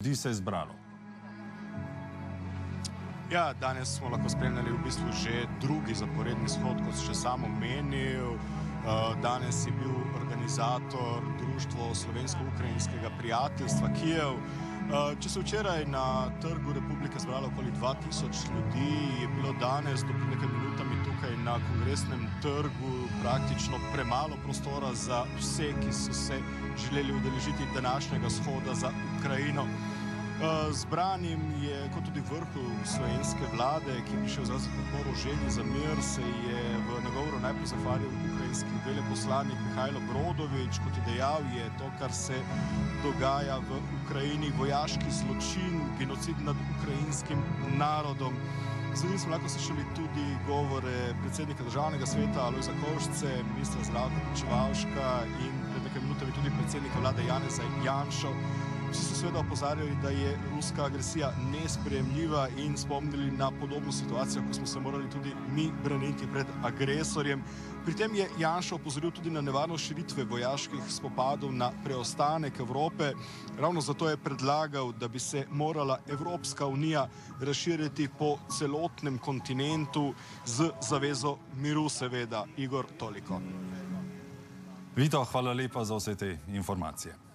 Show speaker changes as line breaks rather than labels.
ljudi se je zbralo.
Ja, danes smo lahko spremljali v bistvu že drugi zaporedni shod, kot ste samo menil. Danes je bil organizator Društvo slovensko-ukrajinskega prijateljstva Kijev. Če se včeraj na trgu Republike zbralo okoli 2000 ljudi, je bilo danes, do nekaj minutami tukaj na kongresnem trgu, praktično premalo prostora za vse, ki so se želeli udeležiti današnjega shoda za Ukrajino. Zbranim je, kot tudi vrhu slovenske vlade, ki bi šel za podporo želji za mir, se je v nagovoru najprej zahvalil ukrajinski veleposlanik Mihajlo Brodovič, kot je dejal, je to, kar se dogaja v Ukrajini, vojaški zločin, genocid nad ukrajinskim narodom. Zdaj smo lahko slišali tudi govore predsednika državnega sveta Alojza Košce, ministra zdravja Počevalška in pred nekaj minutami tudi predsednika vlade Janeza Janšo. Vsi so seveda opozarjali, da je ruska agresija nespremljiva in spomnili na podobno situacijo, ko smo se morali tudi mi braniti pred agresorjem. Pri tem je Janša opozoril tudi na nevarnost širitve vojaških spopadov na preostanek Evrope. Ravno zato je predlagal, da bi se morala Evropska unija razširiti po celotnem kontinentu z zavezo miru, seveda. Igor, toliko.
Vito, hvala lepa za vse te informacije.